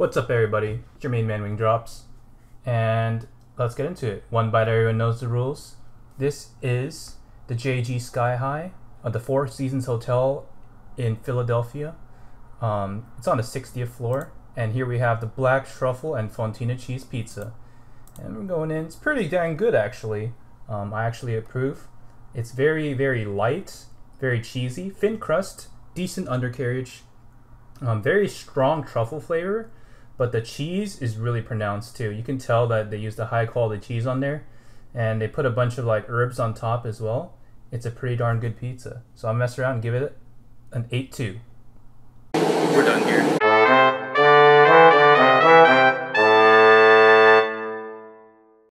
What's up, everybody? It's your main man Wing Drops, and let's get into it. One bite, everyone knows the rules. This is the JG Sky High at the Four Seasons Hotel in Philadelphia. Um, it's on the 60th floor, and here we have the black truffle and fontina cheese pizza. And we're going in. It's pretty dang good, actually. Um, I actually approve. It's very, very light, very cheesy, thin crust, decent undercarriage, um, very strong truffle flavor, but the cheese is really pronounced too. You can tell that they used a high quality cheese on there, and they put a bunch of like herbs on top as well. It's a pretty darn good pizza. So I'll mess around and give it an 8 2.